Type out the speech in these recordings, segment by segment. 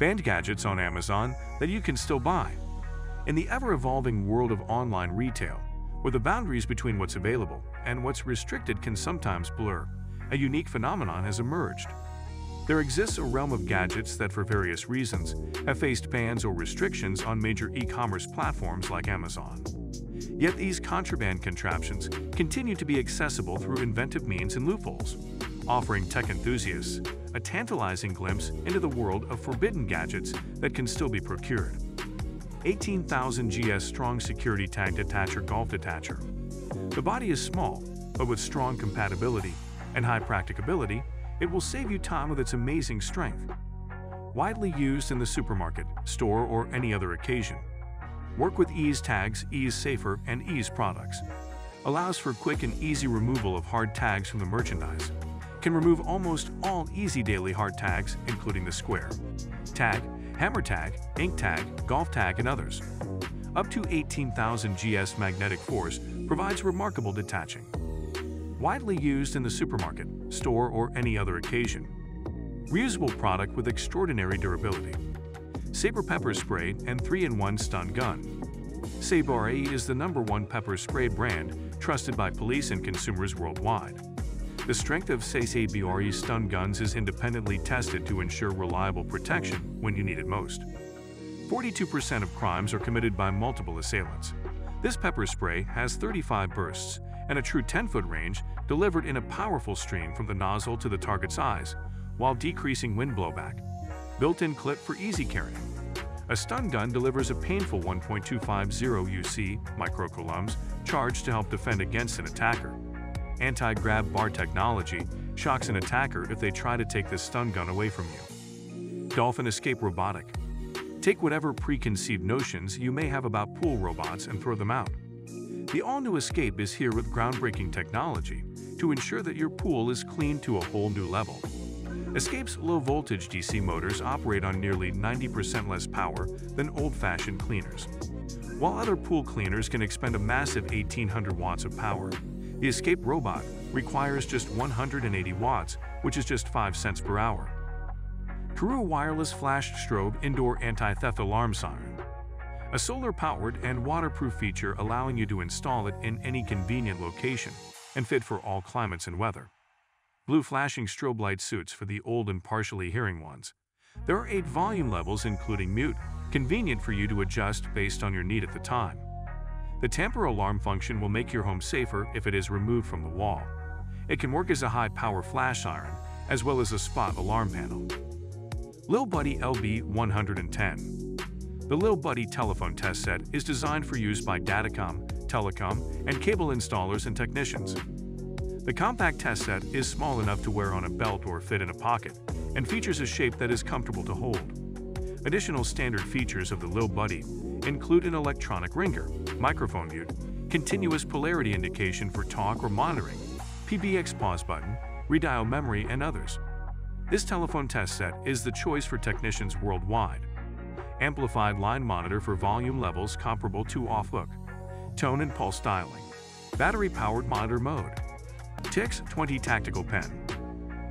banned gadgets on Amazon that you can still buy. In the ever-evolving world of online retail, where the boundaries between what's available and what's restricted can sometimes blur, a unique phenomenon has emerged. There exists a realm of gadgets that for various reasons have faced bans or restrictions on major e-commerce platforms like Amazon. Yet these contraband contraptions continue to be accessible through inventive means and loopholes, offering tech enthusiasts a tantalizing glimpse into the world of forbidden gadgets that can still be procured. 18,000 GS Strong Security Tag Detacher Golf Detacher. The body is small, but with strong compatibility and high practicability, it will save you time with its amazing strength. Widely used in the supermarket, store, or any other occasion. Work with Ease Tags, Ease Safer, and Ease products. Allows for quick and easy removal of hard tags from the merchandise. Can remove almost all easy daily hard tags, including the square, tag, hammer tag, ink tag, golf tag, and others. Up to 18,000 GS magnetic force provides remarkable detaching. Widely used in the supermarket, store, or any other occasion. Reusable product with extraordinary durability. Sabre Pepper Spray and 3-in-1 Stun Gun. Sabre is the number one pepper spray brand trusted by police and consumers worldwide. The strength of Sabre stun guns is independently tested to ensure reliable protection when you need it most. 42% of crimes are committed by multiple assailants. This pepper spray has 35 bursts and a true 10-foot range delivered in a powerful stream from the nozzle to the target's eyes, while decreasing wind blowback. Built-in clip for easy carrying. A stun gun delivers a painful 1.250 UC microcoulombs charge to help defend against an attacker. Anti-grab bar technology shocks an attacker if they try to take the stun gun away from you. Dolphin Escape Robotic Take whatever preconceived notions you may have about pool robots and throw them out. The all-new Escape is here with groundbreaking technology to ensure that your pool is cleaned to a whole new level. Escape's low-voltage DC motors operate on nearly 90% less power than old-fashioned cleaners. While other pool cleaners can expend a massive 1800 watts of power, the Escape robot requires just 180 watts, which is just 5 cents per hour. KERUI Wireless Flash Strobe Indoor Anti-Theft Alarm Siren A solar-powered and waterproof feature allowing you to install it in any convenient location and fit for all climates and weather. Blue flashing strobe light suits for the old and partially hearing ones. There are eight volume levels including mute, convenient for you to adjust based on your need at the time. The tamper alarm function will make your home safer if it is removed from the wall. It can work as a high-power flash iron, as well as a spot alarm panel. Lil Buddy LB110 The Lil Buddy telephone test set is designed for use by Datacom, telecom, and cable installers and technicians. The compact test set is small enough to wear on a belt or fit in a pocket, and features a shape that is comfortable to hold. Additional standard features of the Lil Buddy include an electronic ringer, microphone mute, continuous polarity indication for talk or monitoring, PBX pause button, redial memory, and others. This telephone test set is the choice for technicians worldwide. Amplified line monitor for volume levels comparable to off-hook. Tone and pulse dialing. Battery-powered monitor mode. TIX 20 Tactical Pen.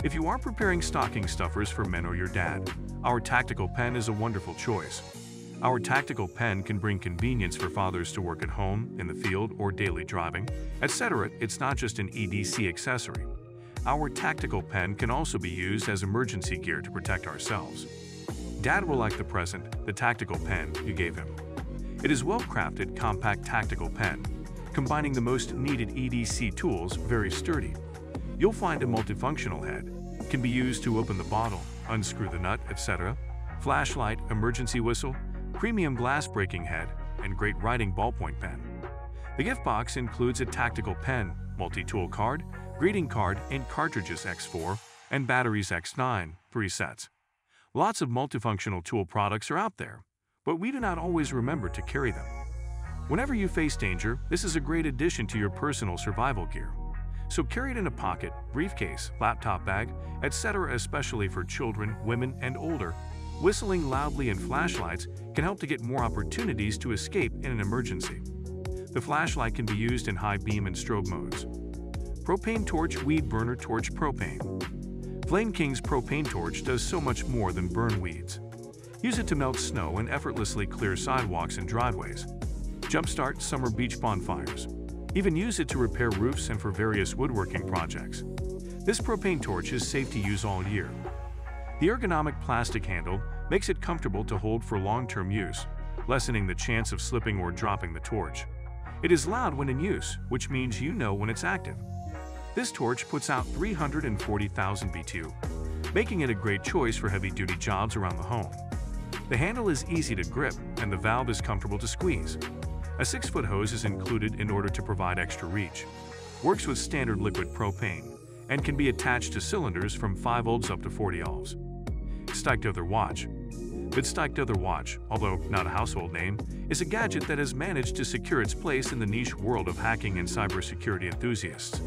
If you are preparing stocking stuffers for men or your dad, our tactical pen is a wonderful choice. Our tactical pen can bring convenience for fathers to work at home, in the field, or daily driving, etc. It's not just an EDC accessory. Our tactical pen can also be used as emergency gear to protect ourselves. Dad will like the present, the tactical pen, you gave him. It is well-crafted, compact tactical pen, combining the most needed EDC tools, very sturdy. You'll find a multifunctional head, can be used to open the bottle, unscrew the nut, etc. Flashlight, emergency whistle, premium glass breaking head, and great writing ballpoint pen. The gift box includes a tactical pen, multi-tool card, greeting card and cartridges X4 and batteries X9, three sets. Lots of multifunctional tool products are out there, but we do not always remember to carry them. Whenever you face danger, this is a great addition to your personal survival gear. So carry it in a pocket, briefcase, laptop bag, etc. especially for children, women, and older Whistling loudly and flashlights can help to get more opportunities to escape in an emergency. The flashlight can be used in high beam and strobe modes. Propane Torch Weed Burner Torch Propane Flame King's propane torch does so much more than burn weeds. Use it to melt snow and effortlessly clear sidewalks and driveways. Jumpstart summer beach bonfires. Even use it to repair roofs and for various woodworking projects. This propane torch is safe to use all year. The ergonomic plastic handle makes it comfortable to hold for long-term use, lessening the chance of slipping or dropping the torch. It is loud when in use, which means you know when it's active. This torch puts out 340,000 BTU, making it a great choice for heavy-duty jobs around the home. The handle is easy to grip and the valve is comfortable to squeeze. A 6-foot hose is included in order to provide extra reach. Works with standard liquid propane and can be attached to cylinders from 5 volts up to 40 volts. Deauther Watch Deauther Watch, although not a household name, is a gadget that has managed to secure its place in the niche world of hacking and cybersecurity enthusiasts.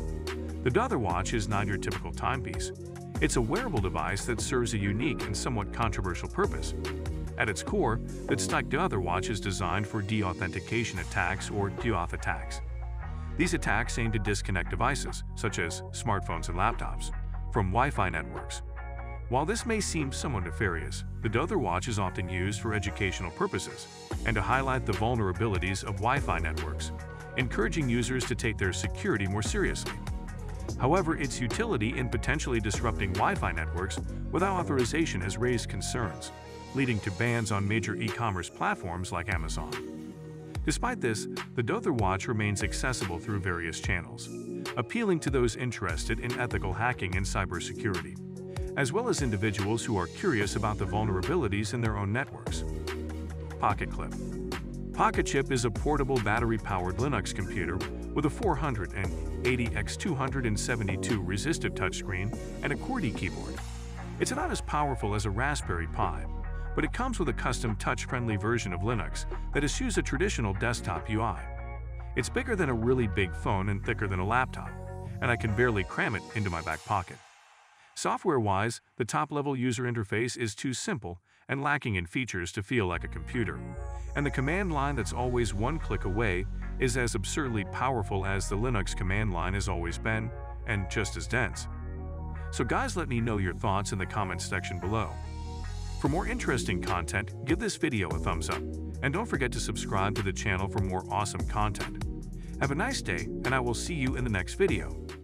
The Deauther Watch is not your typical timepiece. It's a wearable device that serves a unique and somewhat controversial purpose. At its core, the Deauther Watch is designed for deauthentication attacks or deauth attacks. These attacks aim to disconnect devices, such as smartphones and laptops, from Wi-Fi networks, while this may seem somewhat nefarious, the Deauther watch is often used for educational purposes and to highlight the vulnerabilities of Wi-Fi networks, encouraging users to take their security more seriously. However, its utility in potentially disrupting Wi-Fi networks without authorization has raised concerns, leading to bans on major e-commerce platforms like Amazon. Despite this, the Deauther watch remains accessible through various channels, appealing to those interested in ethical hacking and cybersecurity as well as individuals who are curious about the vulnerabilities in their own networks. Pocket Chip Pocket Chip is a portable battery-powered Linux computer with a 480x272 resistive touchscreen and a QWERTY keyboard. It's not as powerful as a Raspberry Pi, but it comes with a custom touch-friendly version of Linux that eschews a traditional desktop UI. It's bigger than a really big phone and thicker than a laptop, and I can barely cram it into my back pocket. Software-wise, the top-level user interface is too simple and lacking in features to feel like a computer. And the command line that's always one click away is as absurdly powerful as the Linux command line has always been, and just as dense. So guys let me know your thoughts in the comments section below. For more interesting content, give this video a thumbs up, and don't forget to subscribe to the channel for more awesome content. Have a nice day, and I will see you in the next video.